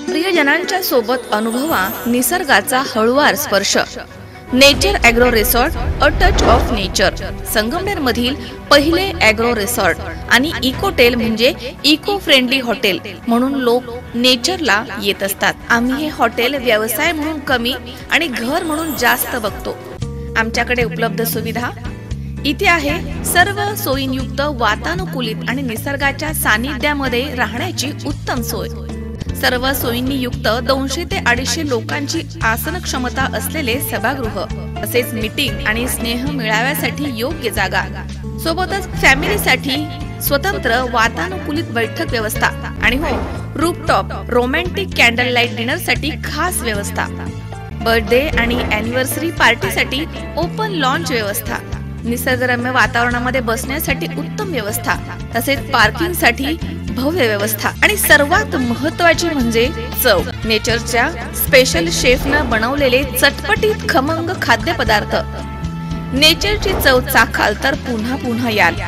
प्रियजनांच्या सोबत अनुभवा निसर्गाचा हळुवार स्पर्श. Nature agro resort a touch of nature Sangamner मधील पहिले ॲग्रो रिसॉर्ट आणि इकोटेल म्हणजे इको फ्रेंडली हॉटेल म्हणून लोक नेचरला येत असतात. आम्ही हे हॉटेल व्यवसाय म्हणून कमी आणि घर म्हणून जास्त बघतो. आमच्याकडे उपलब्ध सुविधा? इथे आहे सर्व सोयींयुक्त वातानुकूलित आणि निसर्गाच्या सानिध्यामध्ये राहण्याची उत्तम सोय. सर्व सोयींनी युक्त दोनशे ते अडीचशे लोकांची आसन क्षमता असलेले सभागृह. तसेच मीटिंग आणि स्नेह मिळाव्यासाठी योग्य जागा. सोबतच फॅमिलीसाठी स्वतंत्र वातानुकूलित बैठक व्यवस्था आणि हो रूपटॉप रोमॅन्टिक कॅन्डल लाइट डिनरसाठी खास व्यवस्था. बर्थडे आणि अॅनिव्हर्सरी पार्टीसाठी ओपन लॉन्च व्यवस्था. निसर्गरम्य वातावरणामध्ये बसण्यासाठी उत्तम व्यवस्था. तसेच पार्किंगसाठी भव्य व्यवस्था आणि सर्वात महत्वाची म्हणजे चव. नेचरच्या स्पेशल शेफनं बनवलेले चटपटीत खमंग खाद्यपदार्थ. नेचरची चव चाखाल तर पुन्हा पुन्हा याल.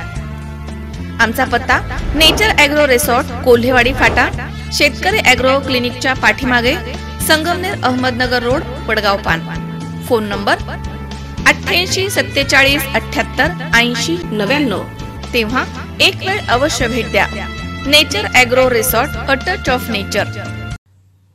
आमचा पत्ता नेचर ॲग्रो रिसॉर्ट कोल्हेवाडी फाटा. शेतकरी ॲग्रो क्लिनिकच्या पाठीमागे संगमनेर अहमदनगर रोड पडगाव पान. फोन नंबर अठ्ठ्याऐंशी सत्तेचाळीस अठ्ठ्याहत्तर ऐंशी नव्याण्णव. तेव्हा एक वेळ अवश्य भेट द्या. Nature agro resort a touch of nature.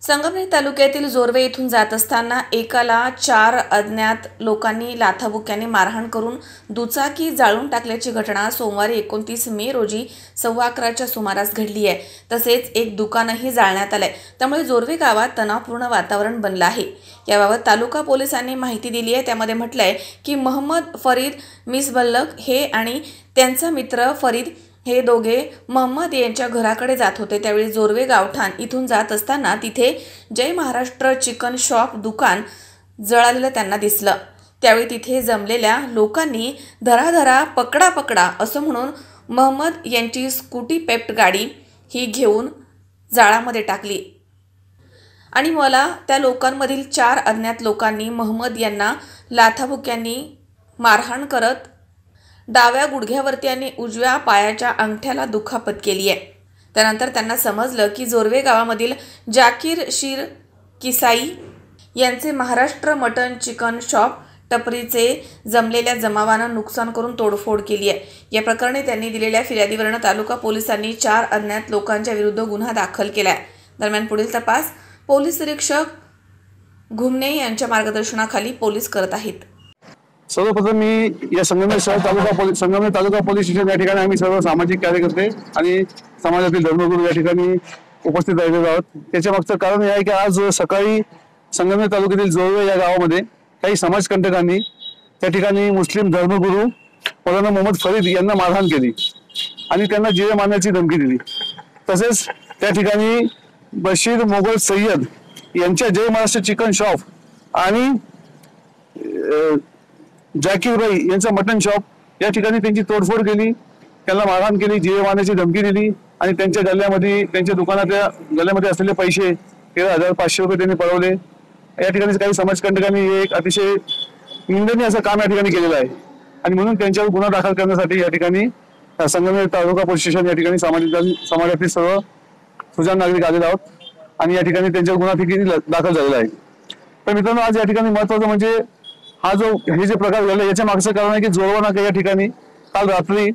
Sangamner तालुक्यातील जोरवे येथून जात असताना एकाला चार अज्ञात लोकांनी लाथाबुक्याने मारहाण करून दुचाकी जाळून टाकल्याची घटना सोमवारी एकोणतीस मे रोजी सव्वा अकराच्या सुमारास घडली आहे. तसेच एक दुकानही जाळण्यात आलंय. त्यामुळे जोरवे गावात तणावपूर्ण वातावरण बनलं आहे. याबाबत तालुका पोलिसांनी माहिती दिली आहे. त्यामध्ये म्हटलंय की मोहम्मद फरीद मिस बल्लक हे आणि त्यांचा मित्र फरीद हे दोघे महम्मद यांच्या घराकडे जात होते. त्यावेळी जोरवे गावठाण इथून जात असताना तिथे जय महाराष्ट्र चिकन शॉप दुकान जळालेलं त्यांना दिसलं. त्यावेळी तिथे जमलेल्या लोकांनी धराधरा पकडा पकडा असं म्हणून महम्मद यांची स्कूटी पेप्ट गाडी ही घेऊन जाळामध्ये टाकली. आणि मला त्या लोकांमधील चार अज्ञात लोकांनी महम्मद यांना लाथाबुक्यांनी मारहाण करत डाव्या गुडघ्यावरती आणि उजव्या पायाच्या अंगठ्याला दुखापत केली आहे. त्यानंतर त्यांना समजलं की जोरवे गावामधील जाकीर शीर किसाई यांचे महाराष्ट्र मटन चिकन शॉप टपरीचे जमलेल्या जमावानं नुकसान करून तोडफोड केली आहे. या प्रकरणी त्यांनी दिलेल्या फिर्यादीवरनं तालुका पोलिसांनी चार अज्ञात लोकांच्या विरुद्ध गुन्हा दाखल केला आहे दरम्यान पुढील तपास पोलीस निरीक्षक घुमणे यांच्या मार्गदर्शनाखाली पोलीस करत आहेत. सर्वप्रथम मी या संगमनेर शहर taluka police Sangamner taluka police station या ठिकाणी आम्ही सर्व सामाजिक कार्यकर्ते आणि समाजातील धर्मगुरू या ठिकाणी उपस्थित राहिलेलो आहोत. त्याच्या मागचं कारण हे आहे की आज सकाळी संगमनेर तालुक्यातील जोळवे या गावामध्ये काही समाजकंटकांनी त्या ठिकाणी मुस्लिम धर्मगुरू मौलाना मोहम्मद फरीद यांना मारहाण केली आणि त्यांना जीवे मारण्याची धमकी दिली. तसेच त्या ठिकाणी बशीर मोगल सय्यद यांच्या जय महाराष्ट्र चिकन शॉप आणि जाकीर भाई मटन शॉप या ठिकाणी त्यांची तोडफोड केली त्यांना मारहाण केली जीवे मारण्याची धमकी दिली आणि त्यांच्या गल्ल्यामध्ये त्यांच्या दुकानातल्या गल्ल्यामध्ये असलेले पैसे तेरा हजार पाचशे रुपये त्यांनी पळवले या ठिकाणी काही समाजकंटकांनी हे एक अतिशय निंदनीय असं काम या ठिकाणी केलेलं आहे. आणि म्हणून त्यांच्यावर गुन्हा दाखल करण्यासाठी या ठिकाणी संगमनेर तालुका पोलीस स्टेशन या ठिकाणी सामाजिक समाजातील सर्व सुजान नागरिक आलेले आहोत आणि या ठिकाणी त्यांच्यावर गुन्हा फिकी दाखल झालेला आहे. तर मित्रांनो आज या ठिकाणी महत्वाचं म्हणजे हा जो हे जे प्रकार घडला याच्या मागचं कारण आहे की जोरवा नाका या ठिकाणी काल रात्री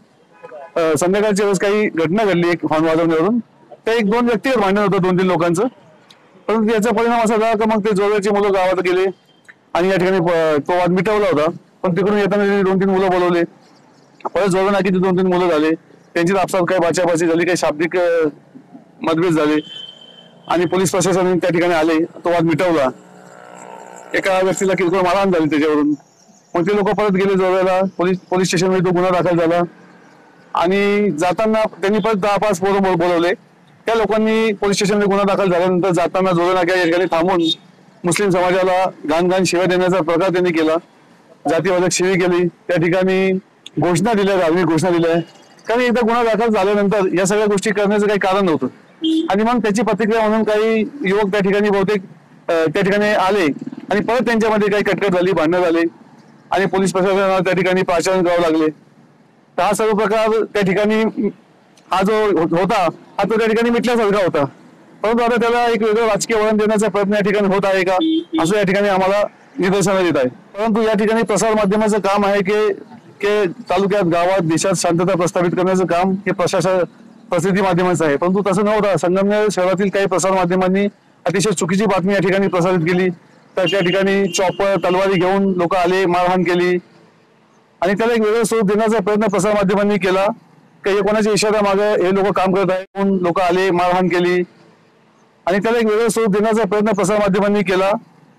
संध्याकाळच्या वेळेस काही घटना घडली एक हॉर्न वाजवण्यावरून. ते एक दोन व्यक्तीवर भांडण होतं दोन तीन लोकांचं. परंतु याचा परिणाम असा झाला की मग ते जोरव्याचे मुलं गावात गेले आणि या ठिकाणी तो वाद मिटवला होता. पण तिकडून येताना त्यांनी दोन तीन मुलं बोलवले. परत जोरवा नाकीचे दोन तीन मुलं झाले. त्यांची आपसात काही बाचाबाची झाली काही शाब्दिक मतभेद झाले. आणि पोलीस प्रशासन त्या ठिकाणी आले तो वाद मिटवला. एका व्यक्तीला किरकोळ मारहाण झाली त्याच्यावरून. मग ते लोक परत गेले जोराला. पोलीस पोलीस स्टेशनमध्ये तो गुन्हा दाखल झाला. आणि जाताना त्यांनी परत दहा पाच पोरं बोलवले. त्या लोकांनी पोलीस स्टेशनमध्ये गुन्हा दाखल झाल्यानंतर जाताना जोरानाक्या या ठिकाणी थांबून मुस्लिम समाजाला घाण घाण शिव्या देण्याचा प्रकार त्यांनी केला. जातीवादक शिवी केली. त्या ठिकाणी घोषणा दिल्या धार्मिक घोषणा दिल्या. कारण एकदा गुन्हा दाखल झाल्यानंतर या सगळ्या गोष्टी करण्याचं काही कारण नव्हतं. आणि मग त्याची प्रतिक्रिया म्हणून काही युवक त्या ठिकाणी बहुतेक त्या ठिकाणी आले. आणि परत त्यांच्यामध्ये काही कटकट झाली भांडणं झाले. आणि पोलीस प्रशासनाला त्या ठिकाणी प्राशासन करावं लागले. तर हा सर्व प्रकार त्या ठिकाणी हा जो हो- होता हा तो त्या ठिकाणी मिटल्यासारखा होता. परंतु आता त्याला एक वेगळं राजकीय वळण देण्याचा प्रयत्न या ठिकाणी होत आहे का असं या ठिकाणी आम्हाला निदर्शन येत आहे. परंतु या ठिकाणी प्रसार माध्यमाचं काम आहे की के तालुक्यात गावात देशात शांतता प्रस्थापित करण्याचं काम हे प्रशासन प्रसिद्धी माध्यमाचं आहे. परंतु तसं नव्हतं संगमनेर शहरातील काही प्रसार माध्यमांनी अतिशय चुकीची बातमी या ठिकाणी प्रसारित केली. तर त्या ठिकाणी चॉपर तलवारी घेऊन लोक आले मारहाण केली. आणि त्याला एक वेगळं स्वरूप देण्याचा प्रयत्न प्रसार माध्यमांनी केला. काही कोणाच्या इशारा मागे हे लोक काम करत आहे म्हणून लोक आले मारहाण केली. आणि त्याला एक वेगळं स्वरूप देण्याचा प्रयत्न प्रसार माध्यमांनी केला.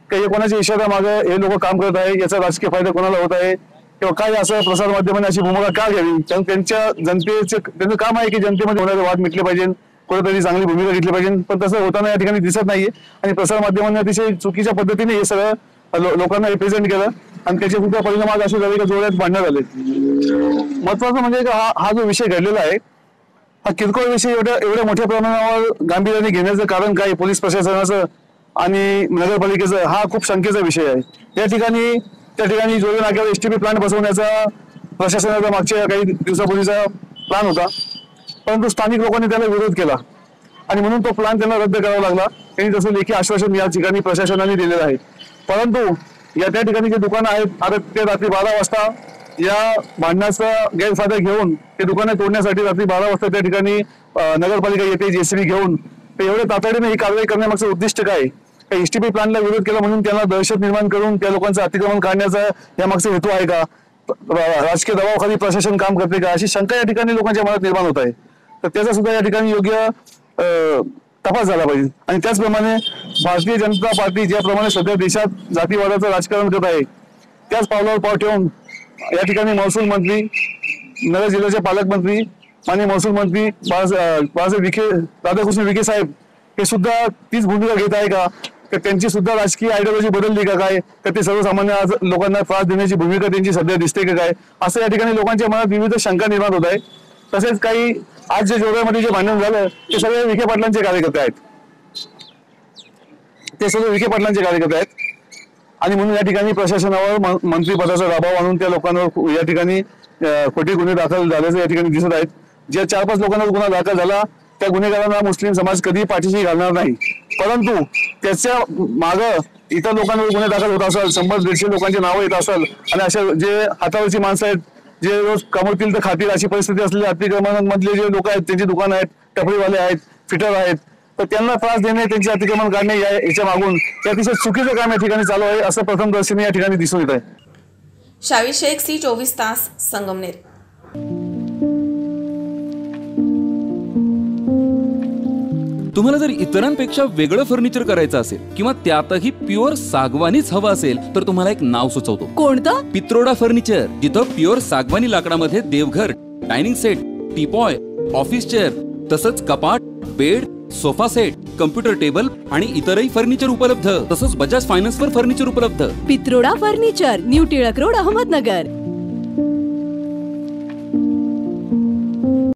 काही कोणाच्या इशारा मागे हे लोक काम करत आहे याचा राजकीय फायदा कोणाला होत आहे? किंवा काय असं प्रसार माध्यमांनी अशी भूमिका का घ्यावी? कारण त्यांच्या जनतेचे त्यांचं काम आहे की जनतेमध्ये होणारे वाद मिटले पाहिजे. कुठेतरी चांगली भूमिका घेतली पाहिजे. पण तसं होताना या ठिकाणी दिसत नाहीये. आणि प्रसार माध्यमांनी अतिशय चुकीच्या पद्धतीने हे सगळं लो- लोकांना रिप्रेझेंट केलं. आणि त्याचे सुद्धा परिणाम आज असे झाले की जोड्यात भांडण्यात आले महत्वाचं म्हणजे का हा हा जो विषय घडलेला आहे हा किरकोळ विषय एवढ्या एवढ्या मोठ्या प्रमाणावर गांभीर्याने घेण्याचं कारण काय पोलीस प्रशासनाचं आणि नगरपालिकेचं हा खूप शंकेचा विषय आहे. या ठिकाणी त्या ठिकाणी जोडे नाक्यावर एसटीपी प्लांट बसवण्याचा प्रशासनाचा मागच्या काही दिवसापूर्वीचा प्लान होता. परंतु स्थानिक लोकांनी त्याला विरोध केला. आणि म्हणून तो प्लान त्यांना रद्द करावा लागला. त्यांनी तसं लेखी आश्वासन या ठिकाणी प्रशासनाने दिलेलं आहे. परंतु या त्या ठिकाणी जे दुकानं आहेत आता ते रात्री बारा वाजता या भांडणाचा गैरफायदा घेऊन ते दुकानं तोडण्यासाठी रात्री बारा वाजता त्या ठिकाणी नगरपालिका येते जेसीबी घेऊन ते एवढ्या तातडीने ही कारवाई करण्यामागचं उद्दिष्ट काय? त्या पी प्लानला विरोध केला म्हणून त्यांना दहशत निर्माण करून त्या लोकांचं अतिक्रमण काढण्याचा यामागचा हेतू आहे का? राजकीय दबावाखाली प्रशासन काम करते का? अशी शंका या ठिकाणी लोकांच्या मनात निर्माण होत आहे. तर त्याचा सुद्धा या ठिकाणी योग्य तपास झाला पाहिजे. आणि त्याचप्रमाणे भारतीय जनता पार्टी ज्याप्रमाणे सध्या देशात जातीवादाचं राजकारण करत आहे त्याच पावलावर पाव ठेवून या ठिकाणी महसूल मंत्री नगर जिल्ह्याचे पालकमंत्री माननीय महसूल मंत्री बाळासाहेब विखे राधाकृष्ण विखे साहेब हे सुद्धा तीच भूमिका घेत आहे का? तर त्यांची सुद्धा राजकीय आयडियॉलॉजी बदलली का काय? तर ते सर्वसामान्य आज लोकांना त्रास देण्याची भूमिका त्यांची सध्या दिसते का काय? असं या ठिकाणी लोकांच्या मनात विविध शंका निर्माण होत आहे. तसेच काही आज जे जोड्यामध्ये जे भांडण झालं ते सगळे विखे पाटलांचे कार्यकर्ते आहेत. ते सगळे विखे पाटलांचे कार्यकर्ते आहेत. आणि म्हणून या ठिकाणी प्रशासनावर मंत्रीपदाचा मंत्रिपदाचा दबाव आणून त्या लोकांवर या ठिकाणी खोटे गुन्हे दाखल झाल्याचं या ठिकाणी दिसत आहेत. ज्या चार पाच लोकांवर गुन्हा दाखल झाला त्या गुन्हेगारांना मुस्लिम समाज कधी पाठीशी घालणार नाही. परंतु त्याच्या माग इतर लोकांवर गुन्हे दाखल होत असेल शंभर दीडशे लोकांची नावं येत असेल आणि अशा जे हातावरची माणसं आहेत जे रोज कमवतील तर खातील अशी परिस्थिती असलेली अतिक्रमणामधले जे लोक आहेत त्यांची दुकानं आहेत टपरीवाले आहेत फिटर आहेत तर त्यांना त्रास देणे त्यांचे अतिक्रमण काढणे या याच्या मागून हे अतिशय चुकीचं काम या ठिकाणी चालू आहे असं प्रथम दर्शनी या ठिकाणी दिसून येत आहे. शावी शेख सी चोवीस तास संगमनेर. तुम्हाला जर इतरांपेक्षा वेगळं फर्निचर करायचं असेल किंवा त्यातही प्युअर सागवानीच हवं असेल तर तुम्हाला एक नाव सुचवतो. कोणतं? पित्रोडा फर्निचर जिथं प्युअर सागवानी लाकडामध्ये देवघर dining set teapoy office chair तसंच कपाट bed sofa set computer table आणि इतरही फर्निचर उपलब्ध. तसंच बजाज फायनान्स वर फर्निचर उपलब्ध. Pitroda furniture new Tilak road Ahmednagar.